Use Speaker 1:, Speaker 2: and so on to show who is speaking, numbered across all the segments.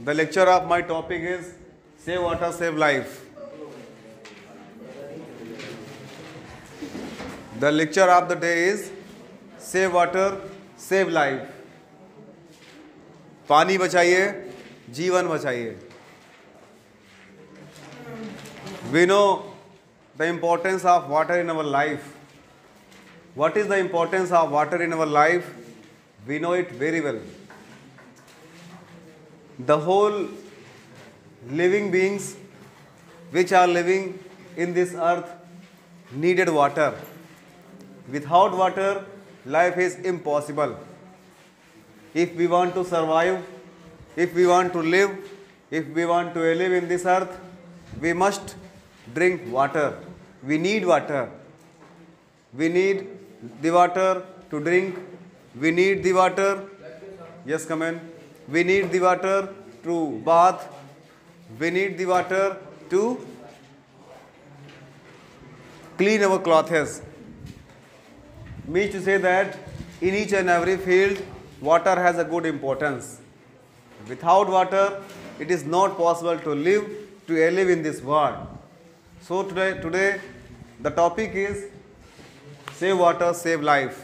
Speaker 1: The lecture of my topic is Save Water, Save Life. The lecture of the day is Save Water, Save Life. पानी बचाइए जीवन बचाइए we know the importance of water in our life what is the importance of water in our life we know it very well the whole living beings which are living in this earth needed water. Without water life is impossible. If we want to survive if we want to live if we want to live in this earth we must drink water. We need water. We need the water to drink. We need the water. Yes come in we need the water to bath we need the water to clean our clothes means to say that in each and every field water has a good importance without water it is not possible to live to live in this world so today today the topic is save water save life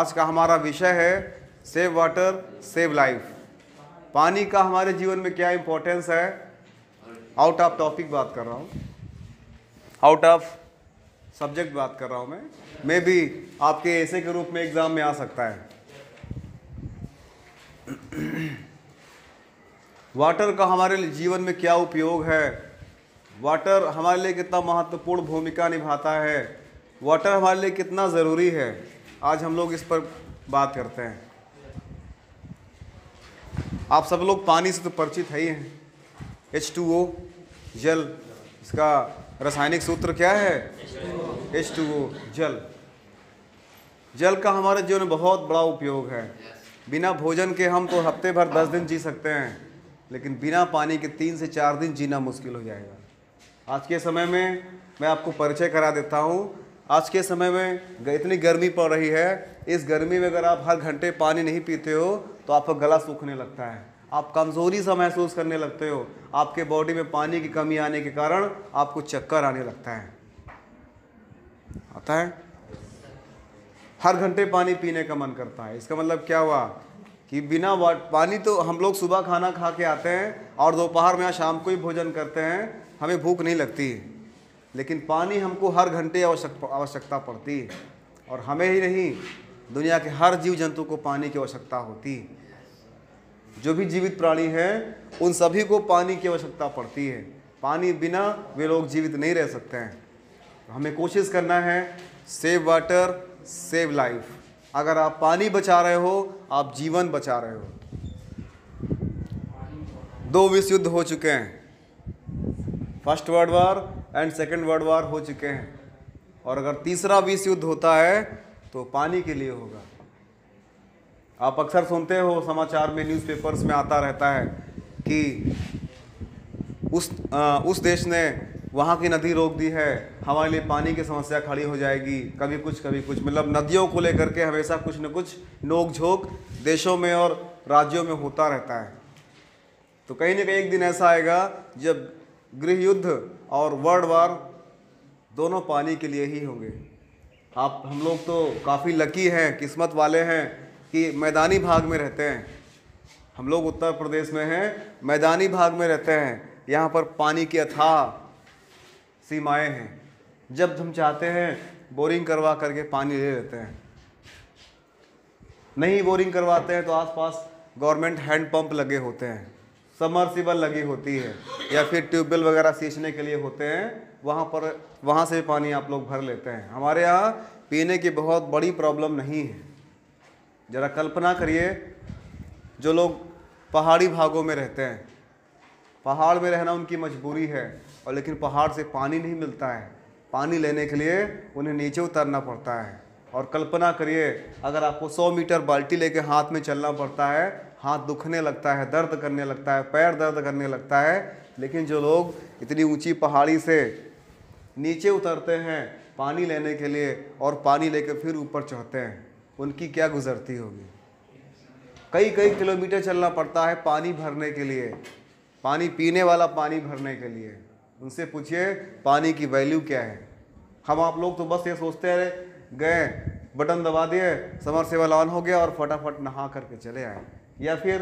Speaker 1: आज का हमारा विषय है save water save life पानी का हमारे जीवन में क्या इंपॉर्टेंस है? आउट ऑफ़ टॉपिक बात कर रहा हूँ। आउट ऑफ़ सब्जेक्ट बात कर रहा हूँ मैं। मे भी आपके ऐसे के रूप में एग्ज़ाम में आ सकता है। वाटर का हमारे जीवन में क्या उपयोग है? वाटर हमारे लिए कितना महत्वपूर्ण भूमिका निभाता है? वाटर हमारे लिए कितना ज़रूरी है? आज हम लोग इस पर बात करते हैं। आप सब लोग पानी से तो परिचित है ही हैं। एच टू ओ जल, इसका रासायनिक सूत्र क्या है? एच टू ओ जल। जल का हमारे जीवन में बहुत बड़ा उपयोग है। बिना भोजन के हम तो हफ़्ते भर दस दिन जी सकते हैं, लेकिन बिना पानी के तीन से चार दिन जीना मुश्किल हो जाएगा। आज के समय में मैं आपको परिचय करा देता हूँ। आज के समय में इतनी गर्मी पड़ रही है, इस गर्मी में अगर आप हर घंटे पानी नहीं पीते हो तो आपका गला सूखने लगता है। आप कमज़ोरी सा महसूस करने लगते हो। आपके बॉडी में पानी की कमी आने के कारण आपको चक्कर आने लगता है। आता है? हर घंटे पानी पीने का मन करता है। इसका मतलब क्या हुआ? कि बिना पानी तो हम लोग सुबह खाना खा के आते हैं और दोपहर में या शाम को ही भोजन करते हैं। हमें भूख नहीं लगती। लेकिन पानी हमको हर घंटे आवश्यक, आवश्यकता पड़ती और हमें ही नहीं, दुनिया के हर जीव जंतु को पानी की आवश्यकता होती जो भी जीवित प्राणी हैं, उन सभी को पानी की आवश्यकता पड़ती है। पानी बिना वे लोग जीवित नहीं रह सकते हैं। तो हमें कोशिश करना है सेव वाटर सेव लाइफ अगर आप पानी बचा रहे हो, आप जीवन बचा रहे हो। दो विश्व युद्ध हो चुके हैं। First world war and second world war हो चुके हैं। और अगर तीसरा विश्व युद्ध होता है तो पानी के लिए होगा। आप अक्सर सुनते हो समाचार में न्यूज़पेपर्स में आता रहता है कि उस आ, उस देश ने वहाँ की नदी रोक दी है हमारे लिए पानी की समस्या खड़ी हो जाएगी कभी कुछ कभी कुछ। मतलब नदियों को लेकर के हमेशा कुछ न कुछ नोक झोंक देशों में और राज्यों में होता रहता है। तो कहीं ना कहीं एक दिन ऐसा आएगा जब गृह युद्ध और वर्ल्ड वार दोनों पानी के लिए ही होंगे। आप, हम लोग तो काफ़ी लकी हैं, किस्मत वाले हैं कि मैदानी भाग में रहते हैं। हम लोग उत्तर प्रदेश में हैं, मैदानी भाग में रहते हैं। यहाँ पर पानी की अथाह सीमाएँ हैं। जब हम चाहते हैं, बोरिंग करवा करके पानी ले लेते हैं। नहीं बोरिंग करवाते हैं तो आसपास गवर्नमेंट हैंड पंप लगे होते हैं। समरसिबल लगी होती है, या फिर ट्यूबवेल वगैरह सींचने के लिए होते हैं, वहाँ पर, वहाँ से पानी आप लोग भर लेते हैं। हमारे यहाँ पीने की बहुत बड़ी प्रॉब्लम नहीं है। ज़रा कल्पना करिए, जो लोग पहाड़ी भागों में रहते हैं, पहाड़ में रहना उनकी मजबूरी है, और लेकिन पहाड़ से पानी नहीं मिलता है। पानी लेने के लिए उन्हें नीचे उतरना पड़ता है। और कल्पना करिए, अगर आपको 100 मीटर बाल्टी लेके हाथ में चलना पड़ता है हाथ दुखने लगता है, दर्द करने लगता है, पैर दर्द करने लगता है, लेकिन जो लोग इतनी ऊँची पहाड़ी से नीचे उतरते हैं पानी लेने के लिए और पानी लेकर फिर ऊपर चढ़ते हैं, उनकी क्या गुजरती होगी? कई कई किलोमीटर चलना पड़ता है पानी भरने के लिए, पानी पीने वाला पानी भरने के लिए। उनसे पूछिए, पानी की वैल्यू क्या है? हम आप लोग तो बस ये सोचते रहे, गए, बटन दबा दिए, समर सेवल ऑन हो गया और फटाफट नहा करके चले आए। या फिर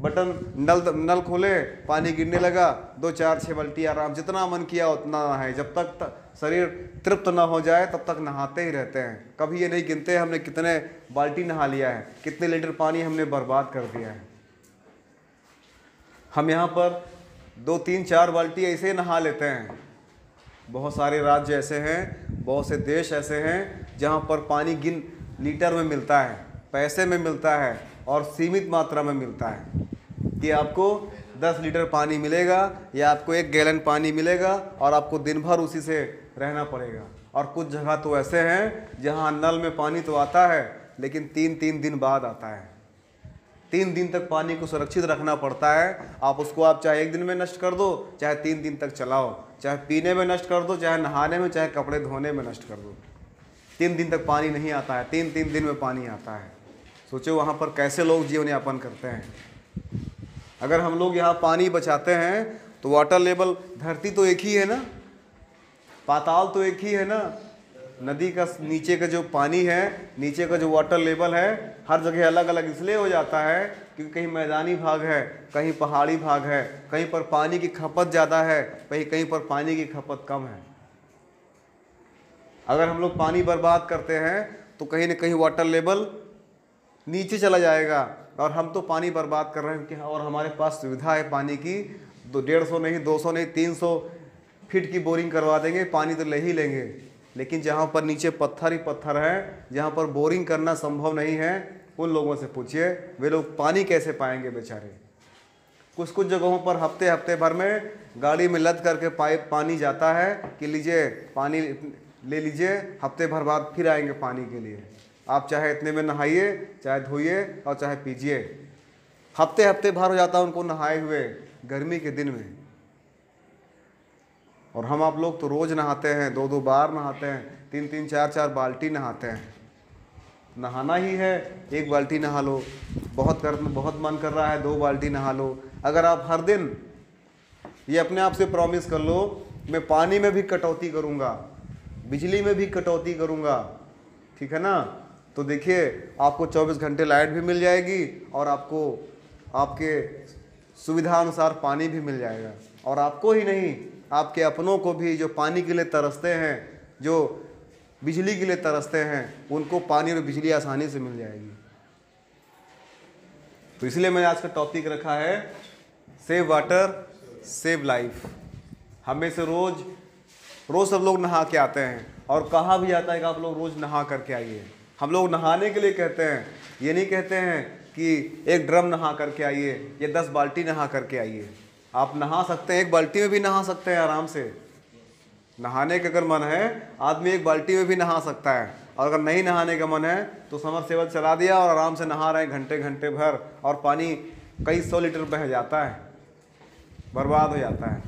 Speaker 1: बटन नल नल खोले पानी गिरने लगा दो चार छः बाल्टी आराम जितना मन किया उतना नहाए। जब तक त, शरीर तृप्त ना हो जाए तब तक नहाते ही रहते हैं। कभी ये नहीं गिनते हमने कितने बाल्टी नहा लिया है कितने लीटर पानी हमने बर्बाद कर दिया है। हम यहाँ पर दो तीन चार बाल्टी ऐसे नहा लेते हैं। बहुत सारे राज्य ऐसे हैं बहुत से देश ऐसे हैं जहाँ पर पानी गिन लीटर में मिलता है। पैसे में मिलता है और सीमित मात्रा में मिलता है। कि आपको 10 लीटर पानी मिलेगा या आपको एक गैलन पानी मिलेगा और आपको दिन भर उसी से रहना पड़ेगा। और कुछ जगह तो ऐसे हैं जहाँ नल में पानी तो आता है, लेकिन तीन तीन दिन बाद आता है। तीन दिन तक पानी को सुरक्षित रखना पड़ता है। आप उसको आप चाहे एक दिन में नष्ट कर दो, चाहे तीन दिन तक चलाओ। चाहे पीने में नष्ट कर दो, चाहे नहाने में, चाहे कपड़े धोने में नष्ट कर दो। तीन दिन तक पानी नहीं आता है, तीन तीन दिन में पानी आता है। सोचो वहाँ पर कैसे लोग जीवन यापन करते हैं। अगर हम लोग यहाँ पानी बचाते हैं तो वाटर लेवल धरती तो एक ही है ना? पाताल तो एक ही है ना? नदी का नीचे का जो पानी है, नीचे का जो वाटर लेवल है, हर जगह अलग अलग इसलिए हो जाता है क्योंकि कहीं मैदानी भाग है, कहीं पहाड़ी भाग है, कहीं पर पानी की खपत ज़्यादा है कहीं कहीं पर पानी की खपत कम है। अगर हम लोग पानी बर्बाद करते हैं तो कहीं ना कहीं वाटर लेवल नीचे चला जाएगा और हम तो पानी बर्बाद कर रहे हैं कि और हमारे पास सुविधा है पानी की दो डेढ़ सौ नहीं, दो सौ नहीं, तीन सौ फीट की बोरिंग करवा देंगे, पानी तो ले ही लेंगे। लेकिन जहाँ पर नीचे पत्थर ही पत्थर है, जहाँ पर बोरिंग करना संभव नहीं है, उन लोगों से पूछिए, वे लोग पानी कैसे पाएँगे बेचारे? कुछ कुछ जगहों पर हफ़्ते हफ़्ते भर में गाड़ी में लद करके पाइप पानी जाता है कि लीजिए, पानी ले लीजिए, हफ़्ते भर बाद फिर आएँगे पानी के लिए। आप चाहे इतने में नहाइए, चाहे धोइए और चाहे पीजिए। हफ़्ते हफ़्ते भर हो जाता है उनको नहाए हुए गर्मी के दिन में। और हम आप लोग तो रोज़ नहाते हैं, दो दो बार नहाते हैं, तीन तीन चार चार बाल्टी नहाते हैं। नहाना ही है, एक बाल्टी नहा लो। बहुत कर बहुत मन कर रहा है, दो बाल्टी नहा लो। अगर आप हर दिन ये अपने आप से प्रॉमिस कर लो, मैं पानी में भी कटौती करूँगा, बिजली में भी कटौती करूँगा, ठीक है ना? तो देखिए, आपको 24 घंटे लाइट भी मिल जाएगी और आपको, आपके सुविधा अनुसार पानी भी मिल जाएगा। और आपको ही नहीं, आपके अपनों को भी जो पानी के लिए तरसते हैं, जो बिजली के लिए तरसते हैं, उनको पानी और बिजली आसानी से मिल जाएगी। तो इसलिए मैंने आज का टॉपिक रखा है सेव वाटर सेव लाइफ हमें से रोज़ रोज़ सब लोग नहा के आते हैं, और कहा भी जाता है कि आप लोग रोज़ नहा करके आइए। हम लोग नहाने के लिए कहते हैं, ये नहीं कहते हैं कि एक ड्रम नहा करके आइए, या दस बाल्टी नहा करके आइए। आप नहा सकते हैं, एक बाल्टी में भी नहा सकते हैं आराम से। नहाने का अगर मन है, आदमी एक बाल्टी में भी नहा सकता है। और अगर नहीं नहाने का मन है तो समर सेवल चला दिया और आराम से नहा रहे हैं घंटे घंटे भर और पानी कई सौ लीटर बह जाता है, बर्बाद हो जाता है।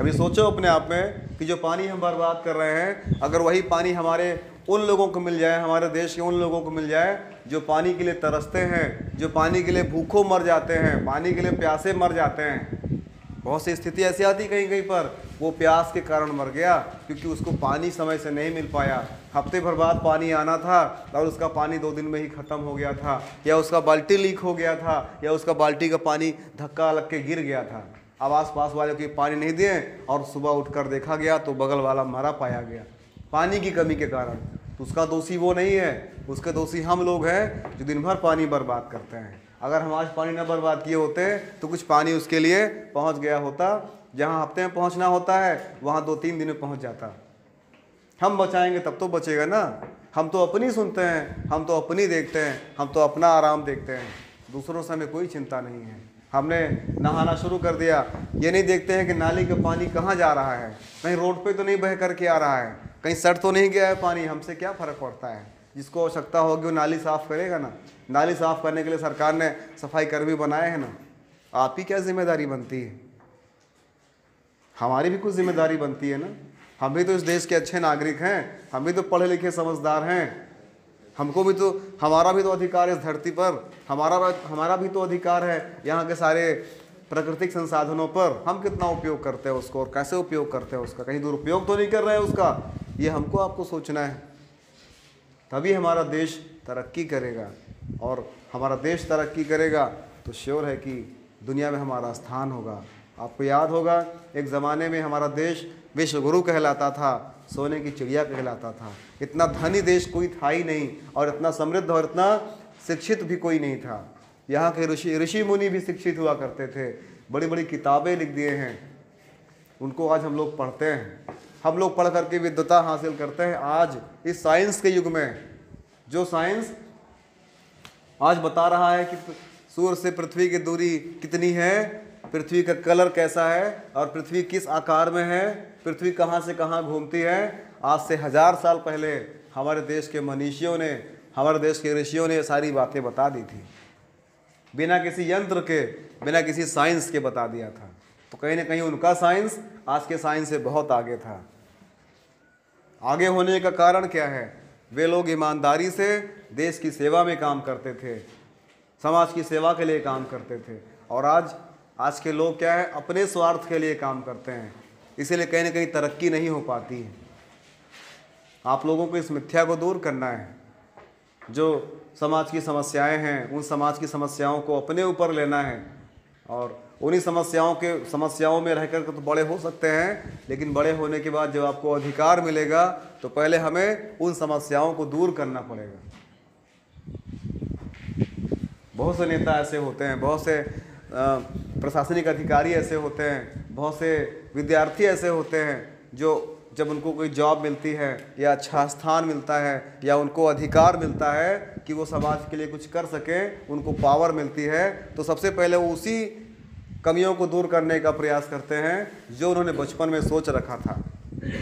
Speaker 1: अभी सोचो अपने आप में कि जो पानी हम बर्बाद कर रहे हैं, अगर वही पानी हमारे उन लोगों को मिल जाए, हमारे देश के उन लोगों को मिल जाए, जो पानी के लिए तरसते हैं, जो पानी के लिए भूखों मर जाते हैं, पानी के लिए प्यासे मर जाते हैं। बहुत सी स्थिति ऐसी आती कहीं कहीं पर, वो प्यास के कारण मर गया, क्योंकि उसको पानी समय से नहीं मिल पाया। हफ़्ते भर बाद पानी आना था, और उसका पानी दो दिन में ही ख़त्म हो गया था, या उसका बाल्टी लीक हो गया था, या उसका बाल्टी का पानी धक्का लग के गिर गया था। अब आस पास वाले को पानी नहीं दिए और सुबह उठकर देखा गया तो बगल वाला मरा पाया गया। पानी की कमी के कारण। तो उसका दोषी वो नहीं है, उसके दोषी हम लोग हैं जो दिन भर पानी बर्बाद करते हैं। अगर हम आज पानी न बर्बाद किए होते तो कुछ पानी उसके लिए पहुँच गया होता। जहाँ हफ़्ते में पहुँचना होता है, वहाँ दो तीन दिन में पहुँच जाता। हम बचाएँगे तब तो बचेगा ना। हम तो अपनी सुनते हैं, हम तो अपनी देखते हैं, हम तो अपना आराम देखते हैं। दूसरों से हमें कोई चिंता नहीं है। हमने नहाना शुरू कर दिया। ये नहीं देखते हैं कि नाली का पानी कहाँ जा रहा है। कहीं रोड पे तो नहीं बह करके आ रहा है। कहीं सड़ तो नहीं गया है पानी। हमसे क्या फ़र्क पड़ता है? जिसको आवश्यकता होगी वो नाली साफ़ करेगा ना। नाली साफ़ करने के लिए सरकार ने सफ़ाई कर्मी बनाए हैं ना। आप ही क्या ज़िम्मेदारी बनती है? हमारी भी कुछ ज़िम्मेदारी बनती है ना। हम भी तो इस देश के अच्छे नागरिक हैं। हम भी तो पढ़े लिखे समझदार हैं। हमको भी तो हमारा भी तो अधिकार है इस धरती पर। हमारा हमारा भी तो अधिकार है यहाँ के सारे प्राकृतिक संसाधनों पर। हम कितना उपयोग करते हैं उसको और कैसे उपयोग करते हैं उसका? कहीं दुरुपयोग तो नहीं कर रहे हैं उसका? ये हमको आपको सोचना है। तभी हमारा देश तरक्की करेगा और हमारा देश तरक्की करेगा तो श्योर है कि दुनिया में हमारा स्थान होगा। आपको याद होगा, एक ज़माने में हमारा देश विश्व गुरु कहलाता था, सोने की चिड़िया कहलाता था। इतना धनी देश कोई था ही नहीं, और इतना समृद्ध और इतना शिक्षित भी कोई नहीं था। यहाँ के ऋषि ऋषि मुनि भी शिक्षित हुआ करते थे। बड़ी बड़ी किताबें लिख दिए हैं। उनको आज हम लोग पढ़ते हैं। हम लोग पढ़ करके विद्वता हासिल करते हैं आज, इस साइंस के युग में। जो साइंस आज बता रहा है कि सूर्य से पृथ्वी की दूरी कितनी है? पृथ्वी का कलर कैसा है और पृथ्वी किस आकार में है, पृथ्वी कहाँ से कहाँ घूमती है, आज से हज़ार साल पहले हमारे देश के मनीषियों ने, हमारे देश के ऋषियों ने सारी बातें बता दी थी। बिना किसी यंत्र के, बिना किसी साइंस के बता दिया था। तो कहीं ना कहीं उनका साइंस आज के साइंस से बहुत आगे था। आगे होने का कारण क्या है? वे लोग ईमानदारी से देश की सेवा में काम करते थे, समाज की सेवा के लिए काम करते थे। और आज आज के लोग क्या है, अपने स्वार्थ के लिए काम करते हैं। इसीलिए कहीं ना कहीं तरक्की नहीं हो पाती है। आप लोगों को इस मिथ्या को दूर करना है। जो समाज की समस्याएँ हैं, उन समाज की समस्याओं को अपने ऊपर लेना है। और उन्हीं समस्याओं के, समस्याओं में रहकर तो बड़े हो सकते हैं, लेकिन बड़े होने के बाद जब आपको अधिकार मिलेगा तो पहले हमें उन समस्याओं को दूर करना पड़ेगा। बहुत से नेता ऐसे होते हैं, बहुत से प्रशासनिक अधिकारी ऐसे होते हैं, बहुत से विद्यार्थी ऐसे होते हैं जो जब उनको कोई जॉब मिलती है या अच्छा स्थान मिलता है या उनको अधिकार मिलता है कि वो समाज के लिए कुछ कर सकें, उनको पावर मिलती है तो सबसे पहले वो उसी कमियों को दूर करने का प्रयास करते हैं जो उन्होंने बचपन में सोच रखा था।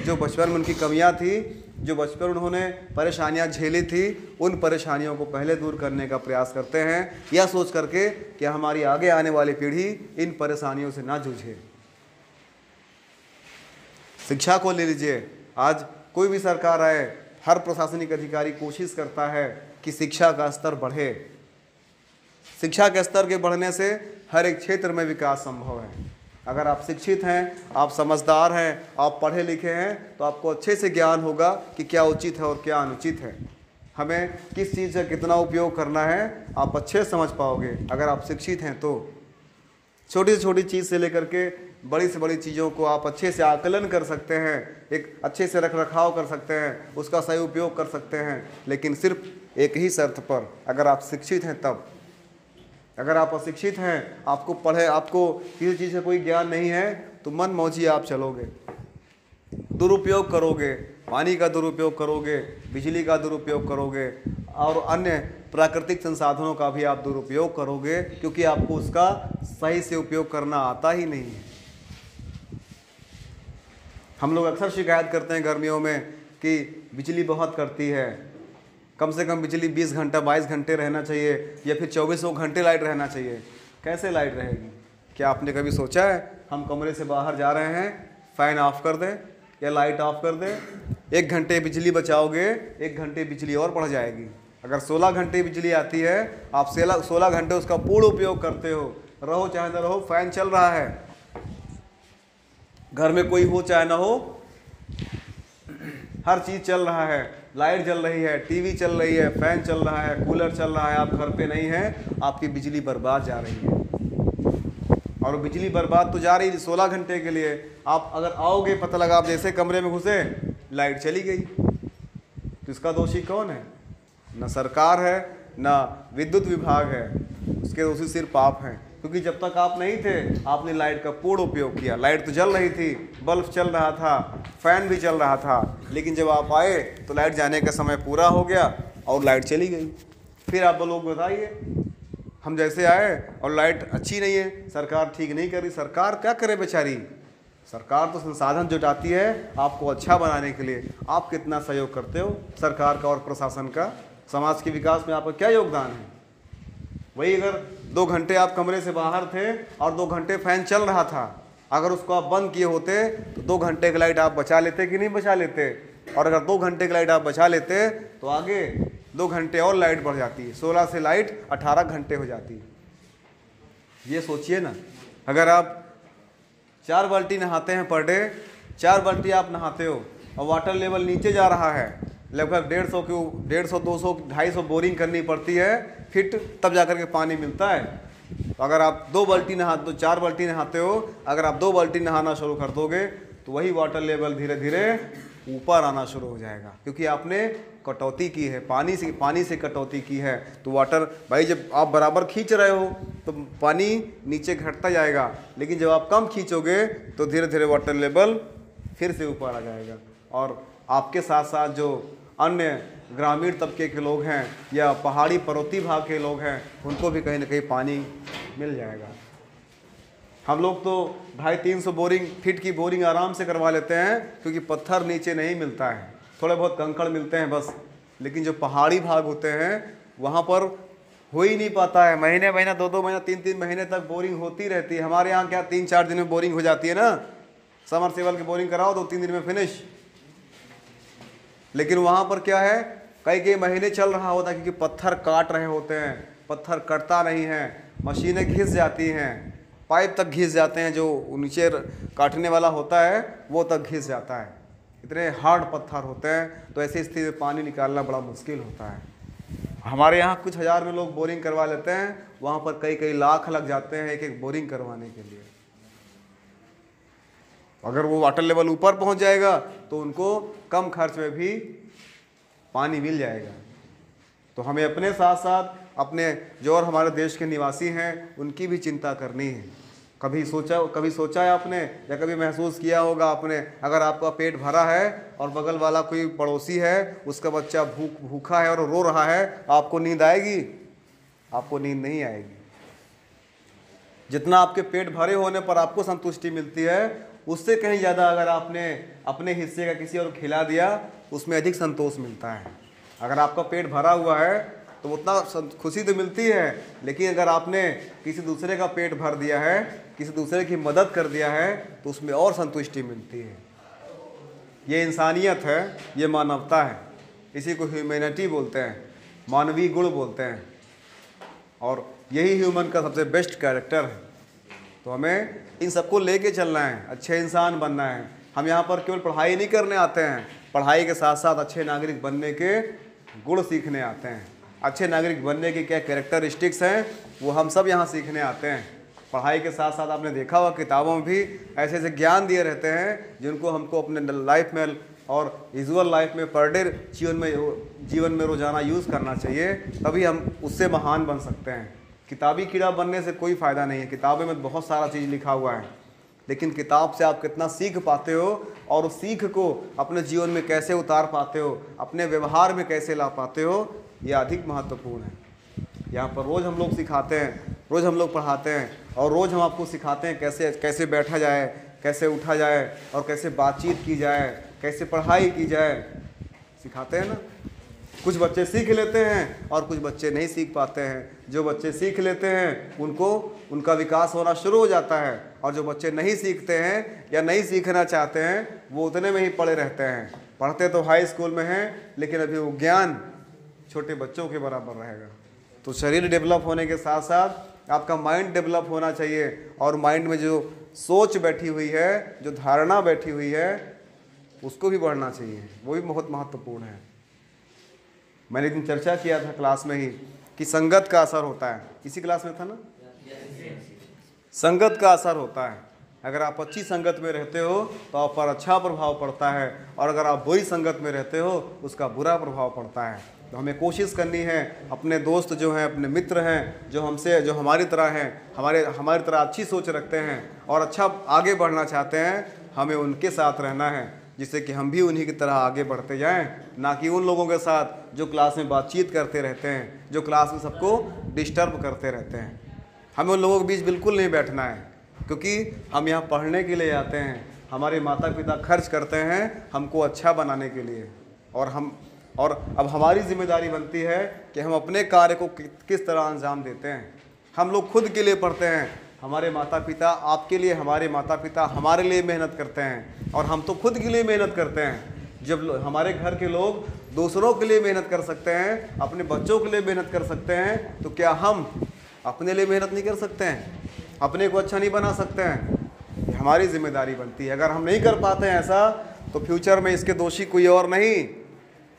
Speaker 1: जो बचपन में उनकी कमियाँ थी जो बचपन उन्होंने परेशानियाँ झेली थी, उन परेशानियों को पहले दूर करने का प्रयास करते हैं। यह सोच करके कि हमारी आगे आने वाली पीढ़ी इन परेशानियों से ना जूझे। शिक्षा को ले लीजिए। आज कोई भी सरकार आए, हर प्रशासनिक अधिकारी कोशिश करता है कि शिक्षा का स्तर बढ़े। शिक्षा के स्तर के बढ़ने से हर एक क्षेत्र में विकास संभव है। अगर आप शिक्षित हैं, आप समझदार हैं, आप पढ़े लिखे हैं तो आपको अच्छे से ज्ञान होगा कि क्या उचित है और क्या अनुचित है। हमें किस चीज़ का कितना उपयोग करना है, आप अच्छे समझ पाओगे, अगर आप शिक्षित हैं तो। छोटी से छोटी चीज़ से लेकर के बड़ी से बड़ी चीज़ों को आप अच्छे से आकलन कर सकते हैं, एक अच्छे से रख रखाव कर सकते हैं, उसका सही उपयोग कर सकते हैं, लेकिन सिर्फ़ एक ही शर्त पर अगर आप शिक्षित हैं तब। अगर आप अशिक्षित हैं, आपको पढ़े, आपको किसी चीज़ से कोई ज्ञान नहीं है तो मन मौजी आप चलोगे। दुरुपयोग करोगे, पानी का दुरुपयोग करोगे, बिजली का दुरुपयोग करोगे, और अन्य प्राकृतिक संसाधनों का भी आप दुरुपयोग करोगे, क्योंकि आपको उसका सही से उपयोग करना आता ही नहीं है। हम लोग अक्सर शिकायत करते हैं गर्मियों में कि बिजली बहुत करती है कम से कम बिजली 20 घंटा 22 घंटे रहना चाहिए या फिर चौबीसों घंटे लाइट रहना चाहिए। कैसे लाइट रहेगी? क्या आपने कभी सोचा है, हम कमरे से बाहर जा रहे हैं, फ़ैन ऑफ़ कर दें या लाइट ऑफ़ कर दें, एक घंटे बिजली बचाओगे, एक घंटे बिजली और बढ़ जाएगी। अगर 16 घंटे बिजली आती है, आप सोलह घंटे उसका पूर्ण उपयोग करते हो। रहो चाहे ना रहो, फ़ैन चल रहा है। घर में कोई हो चाहे ना हो, हर चीज़ चल रहा है। लाइट जल रही है, टीवी चल रही है, फ़ैन चल रहा है, कूलर चल रहा है, आप घर पे नहीं हैं, आपकी बिजली बर्बाद जा रही है। और बिजली बर्बाद तो जा रही है सोलह घंटे के लिए। आप अगर आओगे, पता लगा आप जैसे कमरे में घुसे, लाइट चली गई। तो इसका दोषी कौन है? न सरकार है, न विद्युत विभाग है। उसके दोषी सिर्फ़ आप हैं। क्योंकि जब तक आप नहीं थे, आपने लाइट का पूर्ण उपयोग किया। लाइट तो जल रही थी, बल्ब चल रहा था, फ़ैन भी चल रहा था। लेकिन जब आप आए तो लाइट जाने का समय पूरा हो गया और लाइट चली गई। फिर आप लोग बताइए, हम जैसे आए और लाइट अच्छी नहीं है, सरकार ठीक नहीं कर रही। सरकार क्या करे बेचारी? सरकार तो संसाधन जुटाती है आपको अच्छा बनाने के लिए। आप कितना सहयोग करते हो? सरकार का और प्रशासन का? समाज के विकास में आपका क्या योगदान है? वही अगर दो घंटे आप कमरे से बाहर थे और दो घंटे फ़ैन चल रहा था। अगर उसको आप बंद किए होते तो दो घंटे की लाइट आप बचा लेते कि नहीं बचा लेते? और अगर दो घंटे की लाइट आप बचा लेते तो आगे दो घंटे और लाइट बढ़ जाती है। सोलह से लाइट अठारह घंटे हो जाती ये सोचिए ना, अगर आप चार बाल्टी नहाते हैं पर डे, चार बाल्टी आप नहाते हो और वाटर लेवल नीचे जा रहा है लगभग डेढ़ सौ की डेढ़ सौ, दो सौ, ढाई सौ बोरिंग करनी पड़ती है, फिट, तब जाकर के पानी मिलता है। तो अगर आप दो बाल्टी नहा, दो चार बाल्टी नहाते हो, अगर आप दो बाल्टी नहाना शुरू कर दोगे तो वही वाटर लेवल धीरे धीरे ऊपर आना शुरू हो जाएगा, क्योंकि आपने कटौती की है, पानी से पानी से कटौती की है। तो वाटर भाई जब आप बराबर खींच रहे हो तो पानी नीचे घटता जाएगा, लेकिन जब आप कम खींचोगे तो धीरे धीरे वाटर लेवल फिर से ऊपर आ जाएगा। और आपके साथ साथ जो अन्य ग्रामीण तबके के लोग हैं या पहाड़ी पर्वतीय भाग के लोग हैं, उनको भी कहीं ना कहीं पानी मिल जाएगा। हम लोग तो ढाई तीन सौ बोरिंग, फिट की बोरिंग आराम से करवा लेते हैं, क्योंकि पत्थर नीचे नहीं मिलता है। थोड़े बहुत कंकड़ मिलते हैं बस, लेकिन जो पहाड़ी भाग होते हैं, वहाँ पर हो ही नहीं पाता है। महीने महीना, दो दो महीना, तीन तीन महीने तक बोरिंग होती रहती है। हमारे यहाँ क्या तीन चार दिन में बोरिंग हो जाती है ना? समर सेवल की बोरिंग कराओ, दो तीन दिन में फिनिश लेकिन वहाँ पर क्या है? कई कई महीने चल रहा होता है, क्योंकि पत्थर काट रहे होते हैं, पत्थर कटता नहीं है, मशीनें घिस जाती हैं, पाइप तक घिस जाते हैं, जो नीचे काटने वाला होता है, वो तक घिस जाता है। इतने हार्ड पत्थर होते हैं तो ऐसी स्थिति में पानी निकालना बड़ा मुश्किल होता है। हमारे यहाँ कुछ हज़ार में लोग बोरिंग करवा लेते हैं, वहाँ पर कई कई लाख लग जाते हैं एक एक बोरिंग करवाने के लिए। अगर वो वाटर लेवल ऊपर पहुँच जाएगा तो उनको कम खर्च में भी पानी मिल जाएगा। तो हमें अपने साथ साथ अपने जो और हमारे देश के निवासी हैं, उनकी भी चिंता करनी है। कभी सोचा कभी सोचा है आपने, या कभी महसूस किया होगा आपने, अगर आपका पेट भरा है और बगल वाला कोई पड़ोसी है, उसका बच्चा भूख, भूखा है और रो रहा है, आपको नींद आएगी? आपको नींद नहीं आएगी। जितना आपके पेट भरे होने पर आपको संतुष्टि मिलती है उससे कहीं ज़्यादा अगर आपने अपने हिस्से का किसी और खिला दिया, उसमें अधिक संतोष मिलता है। अगर आपका पेट भरा हुआ है तो उतना खुशी तो मिलती है, लेकिन अगर आपने किसी दूसरे का पेट भर दिया है, किसी दूसरे की मदद कर दिया है तो उसमें और संतुष्टि मिलती है। ये इंसानियत है, ये मानवता है। इसी को ह्यूमैनिटी बोलते हैं, मानवीय गुण बोलते हैं। और यही ह्यूमन का सबसे बेस्ट कैरेक्टर है। तो हमें इन सबको लेके चलना है, अच्छे इंसान बनना है। हम यहाँ पर केवल पढ़ाई नहीं करने आते हैं, पढ़ाई के साथ साथ अच्छे नागरिक बनने के गुण सीखने आते हैं। अच्छे नागरिक बनने के क्या कैरेक्टरिस्टिक्स हैं, वो हम सब यहाँ सीखने आते हैं। पढ़ाई के साथ साथ आपने देखा हुआ किताबों में भी ऐसे ऐसे ज्ञान दिए रहते हैं, जिनको हमको अपने लाइफ में और विजुअल लाइफ में पर डे जीवन में जीवन में रोज़ाना यूज़ करना चाहिए, तभी हम उससे महान बन सकते हैं। किताबी कीड़ा बनने से कोई फ़ायदा नहीं है। किताबें में बहुत सारा चीज़ लिखा हुआ है। लेकिन किताब से आप कितना सीख पाते हो और उस सीख को अपने जीवन में कैसे उतार पाते हो, अपने व्यवहार में कैसे ला पाते हो, ये अधिक महत्वपूर्ण है। यहाँ पर रोज़ हम लोग सिखाते हैं, रोज़ हम लोग पढ़ाते हैं और रोज़ हम आपको सिखाते हैं कैसे कैसे बैठा जाए, कैसे उठा जाए और कैसे बातचीत की जाए, कैसे पढ़ाई की जाए। सिखाते हैं ना? कुछ बच्चे सीख लेते हैं और कुछ बच्चे नहीं सीख पाते हैं। जो बच्चे सीख लेते हैं, उनको, उनका विकास होना शुरू हो जाता है और जो बच्चे नहीं सीखते हैं या नहीं सीखना चाहते हैं, वो उतने में ही पड़े रहते हैं। पढ़ते तो हाई स्कूल में हैं, लेकिन अभी वो ज्ञान छोटे बच्चों के बराबर रहेगा। तो शरीर डेवलप होने के साथ साथ आपका माइंड डेवलप होना चाहिए और माइंड में जो सोच बैठी हुई है, जो धारणा बैठी हुई है, उसको भी बढ़ना चाहिए। वो भी बहुत महत्वपूर्ण है। मैंने एक दिन चर्चा किया था क्लास में ही कि संगत का असर होता है। किसी क्लास में था ना? संगत का असर होता है। अगर आप अच्छी संगत में रहते हो तो आप पर अच्छा प्रभाव पड़ता है और अगर आप बुरी संगत में रहते हो, उसका बुरा प्रभाव पड़ता है। तो हमें कोशिश करनी है, अपने दोस्त जो हैं, अपने मित्र हैं, जो हमसे, जो हमारी तरह हैं, हमारे, हमारी तरह अच्छी सोच रखते हैं और अच्छा आगे बढ़ना चाहते हैं, हमें उनके साथ रहना है। जिससे कि हम भी उन्हीं की तरह आगे बढ़ते जाएँ, ना कि उन लोगों के साथ जो क्लास में बातचीत करते रहते हैं, जो क्लास में सबको डिस्टर्ब करते रहते हैं। हमें उन लोगों के बीच बिल्कुल नहीं बैठना है, क्योंकि हम यहाँ पढ़ने के लिए आते हैं, हमारे माता पिता खर्च करते हैं हमको अच्छा बनाने के लिए। और हम, और अब हमारी ज़िम्मेदारी बनती है कि हम अपने कार्य को किस तरह अंजाम देते हैं। हम लोग खुद के लिए पढ़ते हैं, हमारे माता पिता आपके लिए, हमारे माता पिता हमारे लिए मेहनत करते हैं। और हम तो खुद के लिए मेहनत करते हैं। जब हमारे घर के लोग दूसरों के लिए मेहनत कर सकते हैं, अपने बच्चों के लिए मेहनत कर सकते हैं तो क्या हम अपने लिए मेहनत नहीं कर सकते हैं? अपने को अच्छा नहीं बना सकते हैं? ये हमारी ज़िम्मेदारी बनती है। अगर हम नहीं कर पाते हैं ऐसा तो फ्यूचर में इसके दोषी कोई और नहीं।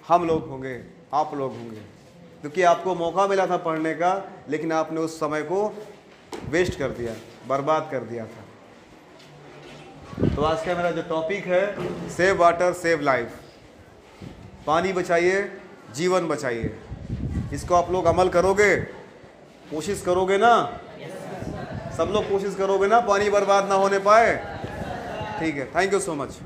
Speaker 1: हम लोग होंगे, आप लोग होंगे। क्योंकि आपको मौका मिला था पढ़ने का, लेकिन आपने उस समय को वेस्ट कर दिया, बर्बाद कर दिया था। तो आज का मेरा जो टॉपिक है सेव वाटर सेव लाइफ पानी बचाइए, जीवन बचाइए। इसको आप लोग अमल करोगे? कोशिश करोगे ना? सब लोग कोशिश करोगे ना पानी बर्बाद ना होने पाए? ठीक है थैंक यू सो मच